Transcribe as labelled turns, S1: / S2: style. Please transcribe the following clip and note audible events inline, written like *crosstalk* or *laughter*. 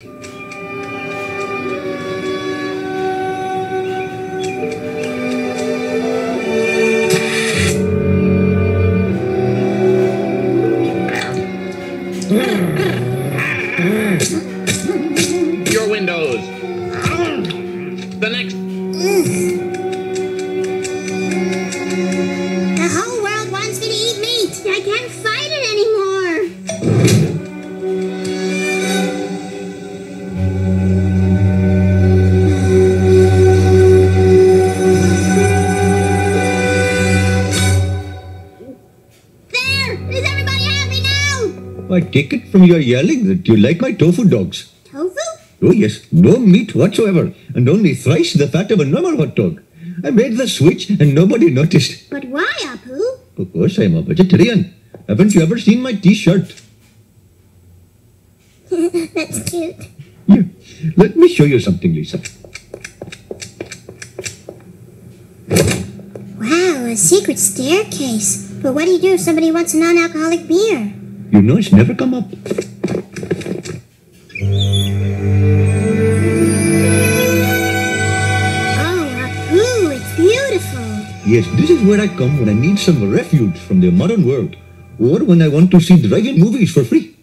S1: Your windows. The next.
S2: The whole world wants me to eat meat. I can't fight
S3: I take it from your yelling that you like my tofu dogs.
S2: Tofu?
S3: Oh, yes, no meat whatsoever, and only thrice the fat of a normal hot dog. I made the switch and nobody noticed.
S2: But why, Apu?
S3: Of course, I'm a vegetarian. Haven't you ever seen my t shirt? *laughs*
S2: That's cute.
S3: Here, let me show you something, Lisa.
S2: Wow, a secret staircase. But what do you do if somebody wants a non-alcoholic beer?
S3: You know it's never come up.
S2: Oh, it's beautiful.
S3: Yes, this is where I come when I need some refuge from the modern world, or when I want to see dragon movies for free.